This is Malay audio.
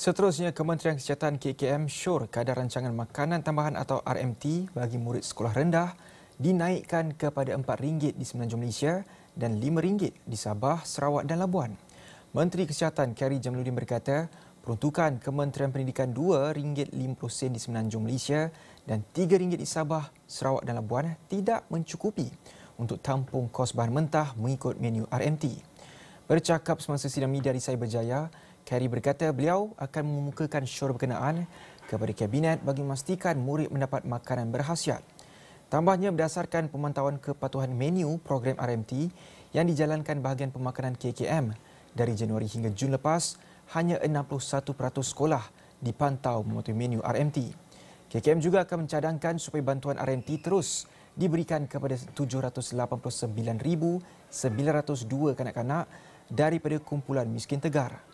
Seterusnya, Kementerian Kesihatan KKM syur kadar rancangan makanan tambahan atau RMT bagi murid sekolah rendah dinaikkan kepada RM4 di Semenanjung Malaysia dan RM5 di Sabah, Sarawak dan Labuan. Menteri Kesihatan Kerry Jamaluddin berkata, peruntukan Kementerian Pendidikan RM2.50 di Semenanjung Malaysia dan RM3 di Sabah, Sarawak dan Labuan tidak mencukupi untuk tampung kos bahan mentah mengikut menu RMT. Bercakap semasa sidang media di Cyberjaya, Kerry berkata beliau akan memukakan syur berkenaan kepada Kabinet bagi memastikan murid mendapat makanan berhasiat. Tambahnya berdasarkan pemantauan kepatuhan menu program RMT yang dijalankan bahagian pemakanan KKM dari Januari hingga Jun lepas, hanya 61% sekolah dipantau mematuhi menu RMT. KKM juga akan mencadangkan supaya bantuan RMT terus diberikan kepada 789,902 kanak-kanak daripada kumpulan miskin tegar.